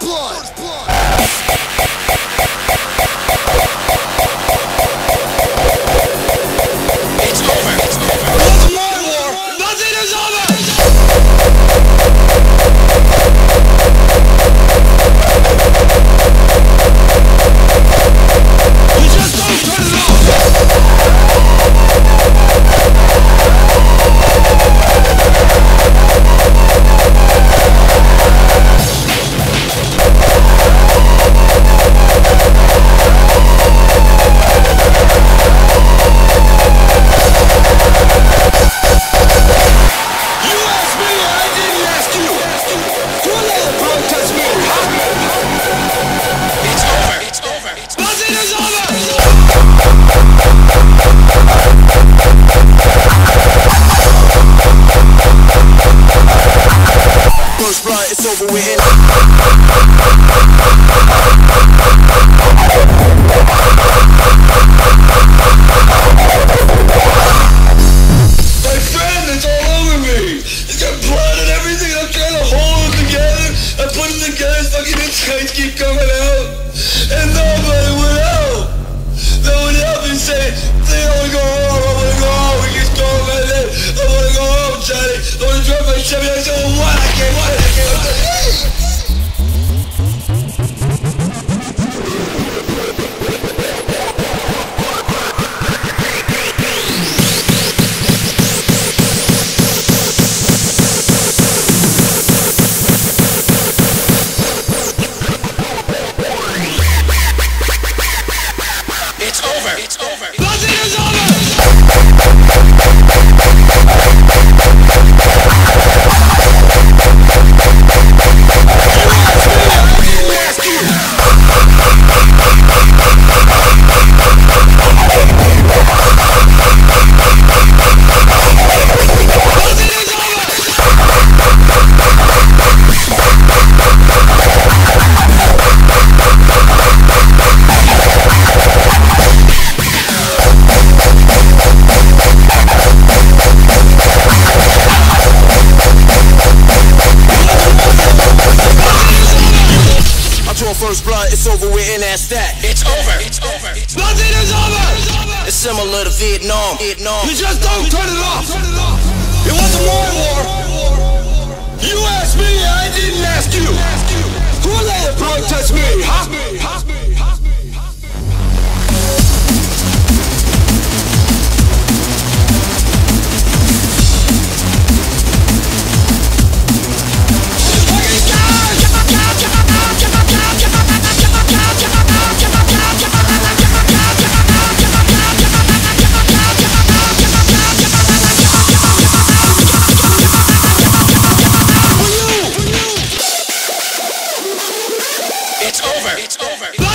blood. blood. the guy's fucking insides keep coming out. And nobody would help. They would help and say, they want to go home, I want to go home, we can go home, I want to go home, Johnny. I want to drive my Chevy. It's over. first blood, it's over with, and that's that. It's over. It's over. Nothing is over. It's similar to Vietnam. Vietnam. You just don't turn it off. Turn it off. It wasn't my war. You asked me, I didn't ask you. over. It's over.